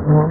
Mm-hmm.